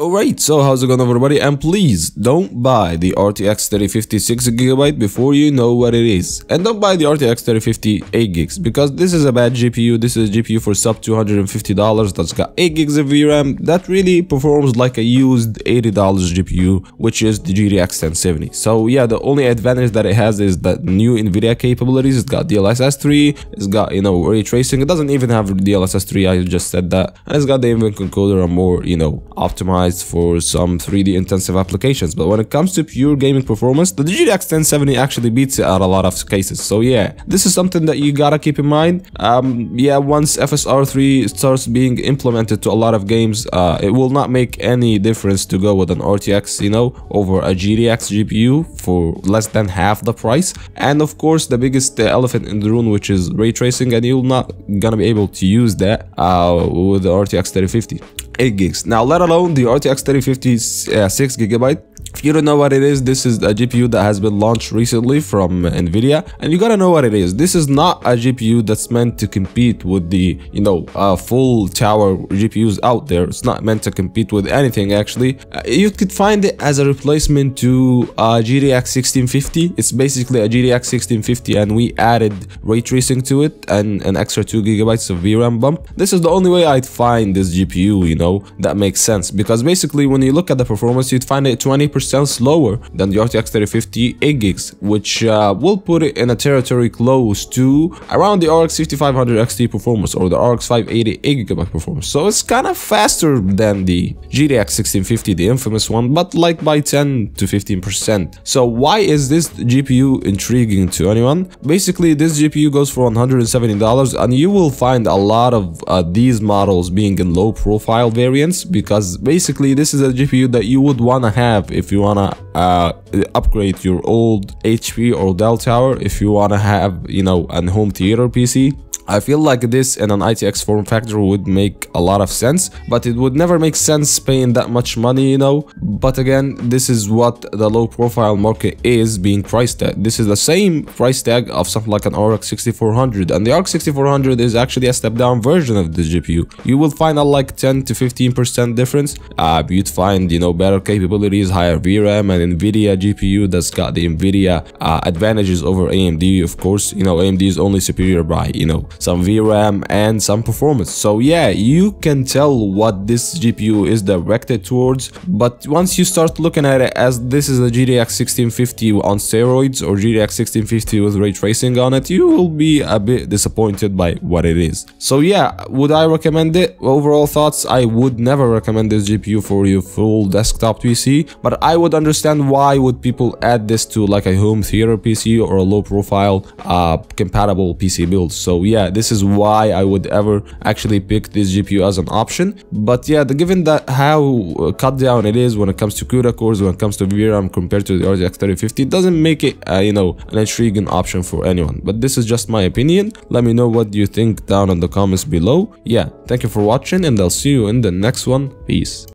Alright, so how's it going everybody? And please don't buy the RTX 3050 6GB before you know what it is. And don't buy the RTX 3050 8 gigs because this is a bad GPU, this is a GPU for sub $250 that's got 8 gigs of VRAM that really performs like a used $80 GPU which is the GTX 1070. So yeah, the only advantage that it has is the new NVIDIA capabilities, it's got DLSS 3, it's got you know ray tracing, it doesn't even have DLSS 3, I just said that, and it's got the NVENC encoder and more you know optimized for some 3D intensive applications. But when it comes to pure gaming performance, the GTX 1070 actually beats it at a lot of cases. So yeah, this is something that you gotta keep in mind. Um, yeah, once FSR3 starts being implemented to a lot of games, uh, it will not make any difference to go with an RTX, you know, over a GTX GPU for less than half the price. And of course, the biggest uh, elephant in the room, which is ray tracing, and you're not gonna be able to use that uh, with the RTX 3050. 8 gigs. Now, let alone the RTX 3050 uh, 6 gigabyte if you don't know what it is, this is a GPU that has been launched recently from NVIDIA and you gotta know what it is. This is not a GPU that's meant to compete with the, you know, uh, full tower GPUs out there. It's not meant to compete with anything actually. Uh, you could find it as a replacement to uh, GTX 1650. It's basically a GTX 1650 and we added ray tracing to it and an extra 2 gigabytes of VRAM bump. This is the only way I'd find this GPU, you know, that makes sense because basically when you look at the performance, you'd find it 20% percent slower than the RTX 3050 8 gigs, which uh, will put it in a territory close to around the RX 5500 XT performance or the RX 580 8GB performance. So it's kind of faster than the GTX 1650, the infamous one, but like by 10 to 15%. So why is this GPU intriguing to anyone? Basically, this GPU goes for $170 and you will find a lot of uh, these models being in low profile variants because basically this is a GPU that you would want to have if if you wanna uh, upgrade your old HP or Dell tower, if you wanna have, you know, an home theater PC, I feel like this in an ITX form factor would make a lot of sense, but it would never make sense paying that much money, you know. But again, this is what the low profile market is being priced at. This is the same price tag of something like an RX 6400, and the RX 6400 is actually a step down version of the GPU. You will find a like 10 to 15% difference. Uh, you'd find, you know, better capabilities, higher VRAM, and NVIDIA GPU that's got the NVIDIA uh, advantages over AMD, of course. You know, AMD is only superior by, you know, some VRAM and some performance. So yeah, you can tell what this GPU is directed towards, but once you start looking at it as this is a GTX 1650 on steroids or GTX 1650 with ray tracing on it, you will be a bit disappointed by what it is. So yeah, would I recommend it? Overall thoughts, I would never recommend this GPU for your full desktop PC, but I would understand why would people add this to like a home theater PC or a low profile uh, compatible PC build. So yeah, this is why I would ever actually pick this GPU as an option. But yeah, the, given that how uh, cut down it is when it comes to CUDA cores, when it comes to VRAM compared to the RTX 3050, it doesn't make it, uh, you know, an intriguing option for anyone. But this is just my opinion. Let me know what you think down in the comments below. Yeah, thank you for watching and I'll see you in the next one. Peace.